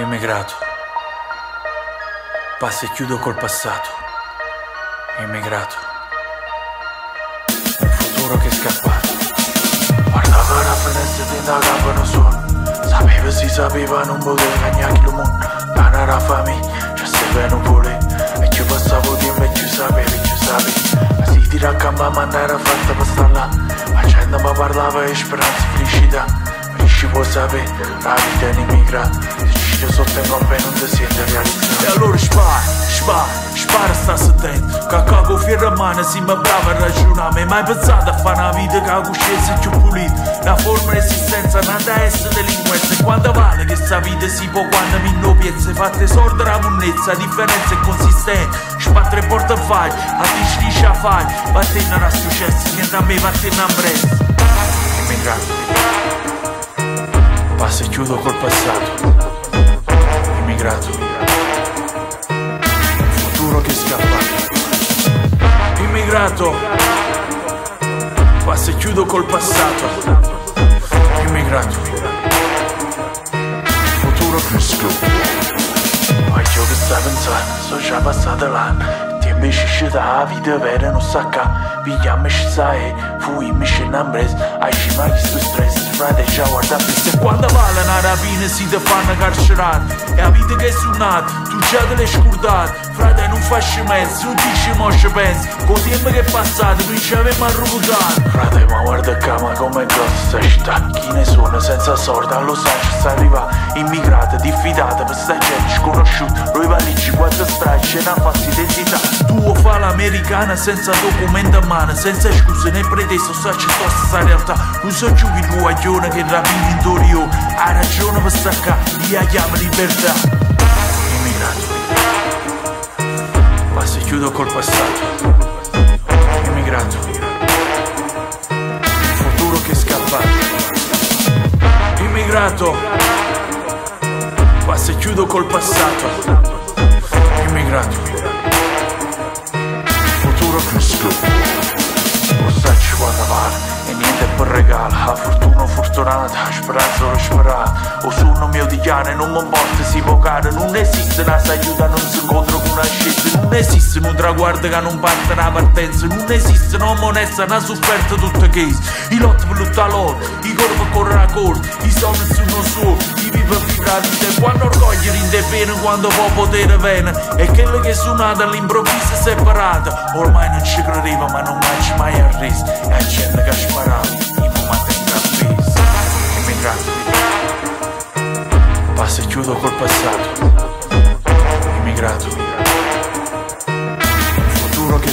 Immigrato. Passa e chiudo col passato. Immigrato. Un futuro che è scappato. Guardava la finestra e da capo non suono. Sapeva si sapeva non poteva neanche il mondo. La famiglia, ci sapeva un pure. E ci passavo tempo e ci sapeva, ci sapeva. Ma si tira a campa ma non era fatta per stare là. La gente parlava di speranza e felicità. Ma ci può sapere, la vita è un immigrato. Io sottengo appena non si sente realizzato E allora spara, spara, spara sta settendo Che cago fiera mano si mi brava a ragionare Mai pensato a fare una vita che ha coscienza più pulita La forma d'esistenza non da essere delinquenza E quando vale che sta vita si può quando mi innopiezza Fatte sorda la monnezza, differenza è consistente. Spattre portafogli, a ti dice a fare Vattene a successo, niente a me, vattene a brezzo Immigrato Passa e chiudo col passato. Immigrato. Futuro che scappa. Immigrato. Passa e chiudo col passato. Immigrato. Futuro che scappa. Ma io che sta pensando, so già passato l'anno esce da vita vera non sa ca Pigliamo sai, fui mi scena ambres Ai ci mai sto stress, frate già guarda Se quando vale una rapina si te fanno carcerare E la vita che è suonata, tu già te l'hai scordato Frate non facci mezzo, non dici mo ci pensi Con il tempo che è passato, noi ci avevamo arrugutato Frate ma guarda qua ma come grossa sta Chi ne suona senza sorda, lo sa ci sta arrivando Immigrata, diffidata per sta gente sconosciuta. Noi valici, quattro strade, ce n'ha fatti identità Tu fa l'americana senza documento a mano Senza scuse né sa sta sta realtà. Non so più che tu agione che rapini in Torio Hai ragione per staccare, io chiamo libertà. Immigrato Passa e chiudo col passato Immigrato. Un futuro che è scappato. Immigrato. Passa e chiudo col passato Immigrato Un futuro che scappa Lo sacci quando vale e niente per regalo La fortuna fortunata, speranza lo sperata O sonno mio di chiaro non mi morte si può Non esiste una aiuta non si incontra con una scelta. Non esiste un traguardo che non parte una partenza. Non esiste una monezza, una sofferta tutta che I lotti per lottare loro, i corpi corrono a corte I sogni sono solo, i vivi a vivere E quando orgoglio rinde bene, quando può potere bene. E quello che è suonato all'improvviso è separato Ormai non ci credeva ma non mai mai arreso E la gente che ha sparato in momento in appesa Immigrato Passa e chiudo col passato. Immigrato. Un futuro che è